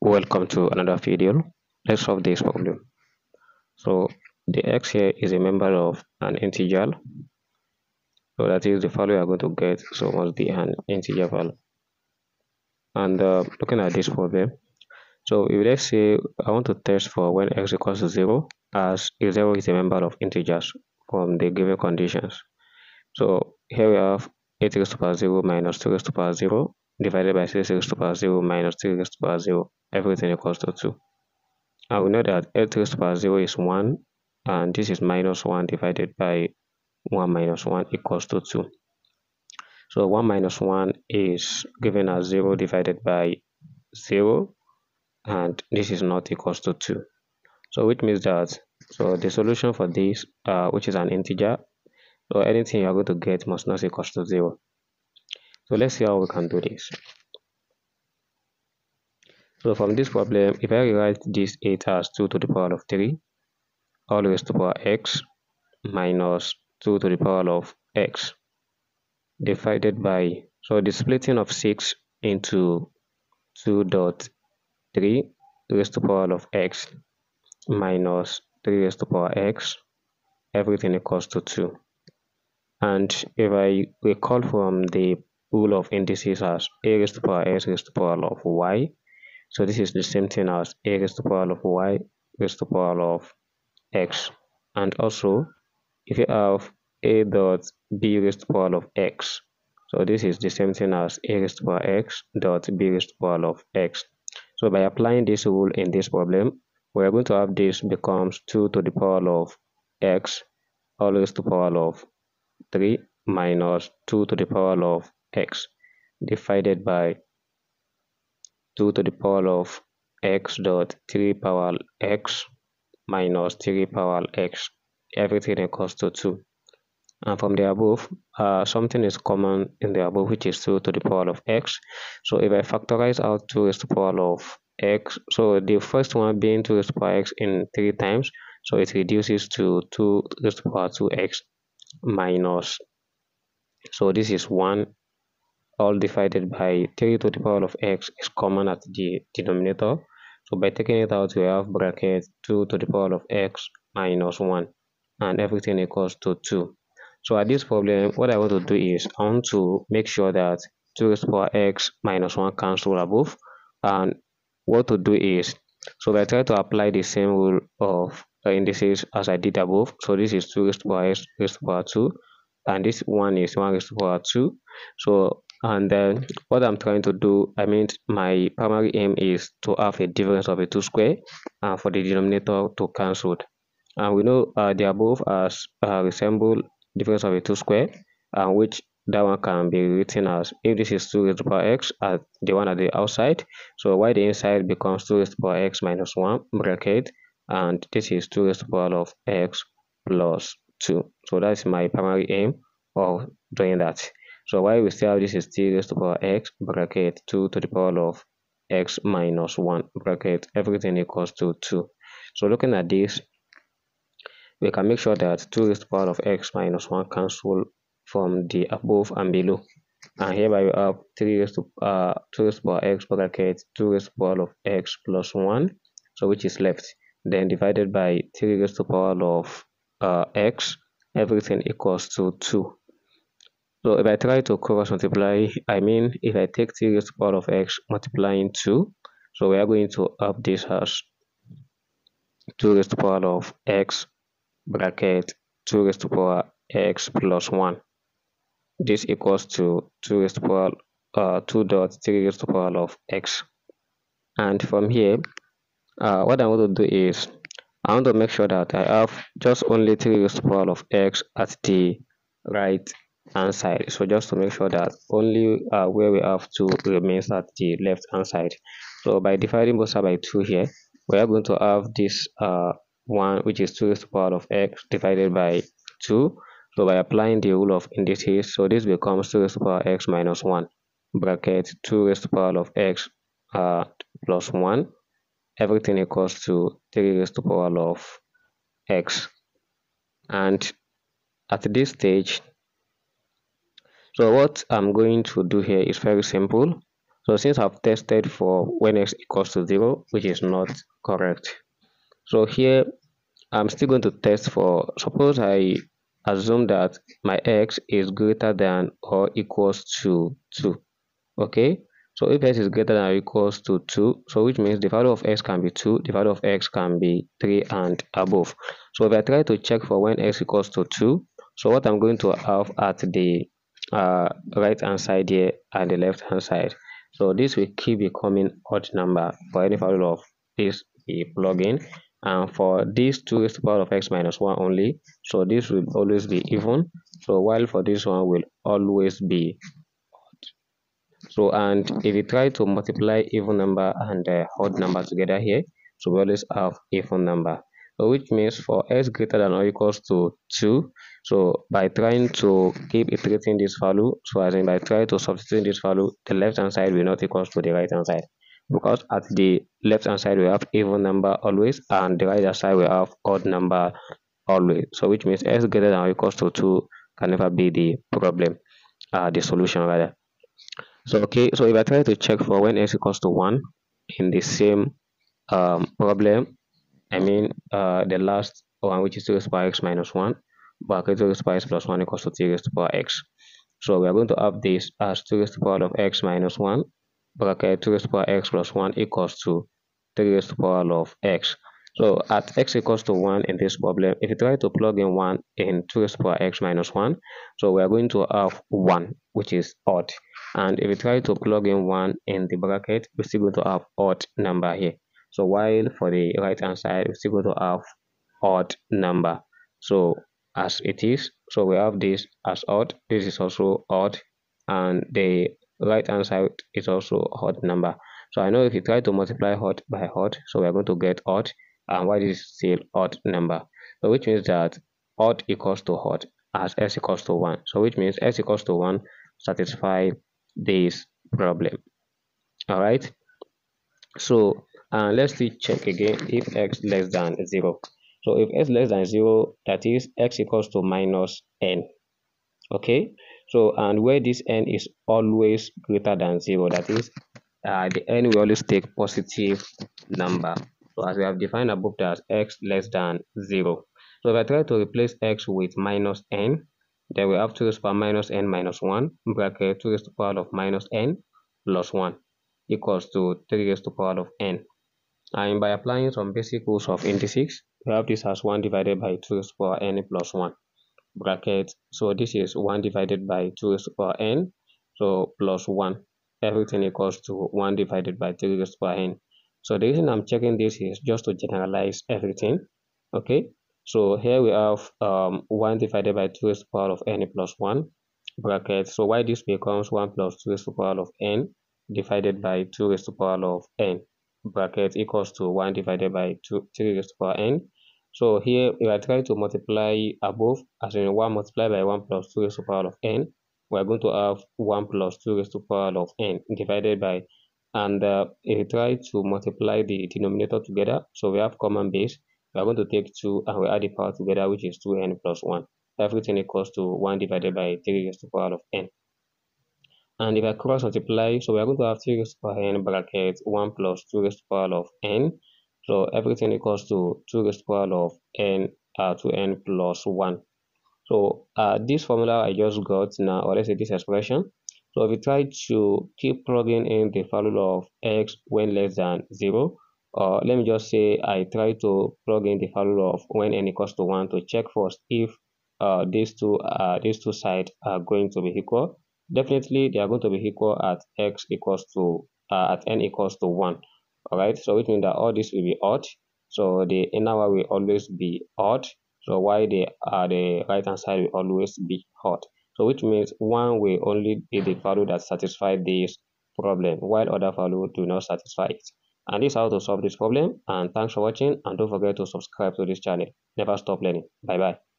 welcome to another video. Let's solve this problem. So the x here is a member of an integer. So that is the value we are going to get. So must be an integer value? And uh, looking at this problem so if let's say i want to test for when x equals to zero as zero is a member of integers from the given conditions. So here we have 8 raised to power 0 minus 2 raised to power 0 divided by 6 raised to power 0 minus 3 raised to power 0 everything equals to 2 and we know that 8 raised to power 0 is 1 and this is minus 1 divided by 1 minus 1 equals to 2 so 1 minus 1 is given as 0 divided by 0 and this is not equals to 2 so which means that so the solution for this uh, which is an integer so anything you're going to get must not equal to 0 so let's see how we can do this. So from this problem if i rewrite this 8 as 2 to the power of 3 all raised to the power x minus 2 to the power of x divided by so the splitting of 6 into 2 dot 3 raised to the power of x minus 3 raised to the power x everything equals to 2 and if I recall from the rule of indices as a raised to power s raised to power of y. So this is the same thing as a raised to power of y raised to power of x. And also if you have a dot b raised to power of x so this is the same thing as a raised to power x dot b raised to power of x. So by applying this rule in this problem we are going to have this becomes 2 to the power of x all raised to power of 3 minus 2 to the power of x divided by 2 to the power of x dot 3 power x minus 3 power x. Everything equals to 2 and from the above uh, something is common in the above which is 2 to the power of x. So if i factorize out 2 raised to the power of x so the first one being 2 raised to the power x in 3 times so it reduces to 2 raised to the power 2x minus. So this is 1 all divided by 3 to the power of x is common at the denominator so by taking it out we have bracket 2 to the power of x minus 1 and everything equals to 2 so at this problem what i want to do is i want to make sure that 2 to the power x minus 1 cancel above and what to do is so I try to apply the same rule of indices as I did above. So this is 2 raised to power x raised to power 2 and this one is 1 raised to power 2. So and then what I'm trying to do, I mean my primary aim is to have a difference of a 2 square and for the denominator to cancel. And we know uh, the above as uh, resemble difference of a 2 square and which that one can be written as if this is 2 raised to power x at the one at the outside so why the inside becomes 2 raised to power x minus 1 bracket and this is 2 raised to power of x plus 2 so that's my primary aim of doing that so why we still have this is 3 raised to power x bracket 2 to the power of x minus 1 bracket everything equals to 2 so looking at this we can make sure that 2 raised to the power of x minus 1 cancel from the above and below. And hereby we have 3 raised to uh 2 raised to power x bracket 2 raised to power of x plus 1 so which is left. Then divided by 3 raised to the power of uh, x everything equals to 2 so if i try to cross multiply i mean if i take 3 raised to power of x multiplying 2 so we are going to have this as 2 raised to power of x bracket 2 raised to power x plus 1 this equals to 2 raised to power uh, 2 dot 3 raised to power of x. And from here uh, what I want to do is I want to make sure that I have just only 3 raised to power of x at the right hand side. So just to make sure that only uh, where we have 2 remains at the left hand side. So by dividing both sides by 2 here we are going to have this uh, one which is 2 raised to the power of x divided by 2 so by applying the rule of indices so this becomes 2 raised to the power x minus 1 bracket 2 raised to the power of x uh, plus 1 everything equals to 3 raised to the power of x. And at this stage so what i'm going to do here is very simple So since I've tested for when x equals to 0, which is not correct. So here, I'm still going to test for, suppose I assume that my x is greater than or equals to 2. Okay, so if x is greater than or equals to 2, so which means the value of x can be 2, the value of x can be 3 and above. So if I try to check for when x equals to 2, so what I'm going to have at the uh, right hand side here and the left hand side. So this will keep becoming odd number for any value of this plugin and for 2 raised to the power of x minus 1 only so this will always be even. So while for this one will always be odd. So and if you try to multiply even number and uh, odd number together here so we always have even number which means for x greater than or equals to 2 so by trying to keep iterating this value so as in by trying to substitute this value the left hand side will not equals to the right hand side. Because at the left hand side we have even number always and the right hand side we have odd number always. So which means x greater than or equals to 2 can never be the problem uh the solution rather. So okay so if i try to check for when x equals to 1 in the same um problem i mean uh the last one which is 2 raised to power x minus 1 bracket 2 raised to power x plus 1 equals to 3 raised to power x so we are going to have this as 2 raised to power of x minus 1 bracket 2 raised to power x plus 1 equals to 3 raised to power of x. So at x equals to 1 in this problem, if you try to plug in 1 in 2 raised to power x minus 1, so we are going to have 1, which is odd. And if you try to plug in 1 in the bracket, we're still going to have odd number here. So while for the right hand side, still going to have odd number. So as it is, so we have this as odd, this is also odd, and the right hand side is also odd number. So i know if you try to multiply odd by odd so we're going to get odd and why this is still odd number? So which means that odd equals to odd as s equals to 1 so which means s equals to 1 satisfy this problem. All right? So uh, let's check again. If x less than 0 so if x less than 0 that is x equals to minus n. Okay? So and where this n is always greater than zero that is uh, the n will always take positive number. So as we have defined above that x less than zero. So if i try to replace x with minus n then we have 2 raised to power minus n minus 1 bracket 2 raised to power of minus n plus 1 equals to 3 raised to the power of n and by applying some basic rules of indices we have this as 1 divided by 2 raised power n plus 1 bracket. So this is 1 divided by 2 raised power n. So plus 1 everything equals to 1 divided by 3 raised power n. So the reason i'm checking this is just to generalize everything. Okay? So here we have um 1 divided by 2 raised power of n plus 1 bracket. So why this becomes 1 plus 2 raised to power of n divided by 2 raised to the power of n bracket equals to 1 divided by 2 3 raised to power n so here, if I try to multiply above, as in 1 multiplied by 1 plus 2 raised to the power of n, we are going to have 1 plus 2 raised to the power of n divided by, and uh, if you try to multiply the denominator together, so we have common base, we are going to take 2 and we add the power together, which is 2n plus 1. Everything equals to 1 divided by 3 raised to power of n. And if I cross multiply, so we are going to have 3 raised to power n bracket 1 plus 2 raised to power of n so everything equals to 2 raised to power of n uh, to n plus 1. So uh, this formula I just got now, or let's say this expression. So if you try to keep plugging in the value of x when less than 0, or let me just say I try to plug in the value of when n equals to 1 to check first if uh, these two uh, these two sides are going to be equal. Definitely they are going to be equal at x equals to uh, at n equals to 1 all right so which means that all this will be odd. So the inner one will always be odd. So why the uh, the right hand side will always be odd? So which means one will only be the value that satisfy this problem while other value do not satisfy it. And this is how to solve this problem. And thanks for watching. And don't forget to subscribe to this channel. Never stop learning. Bye bye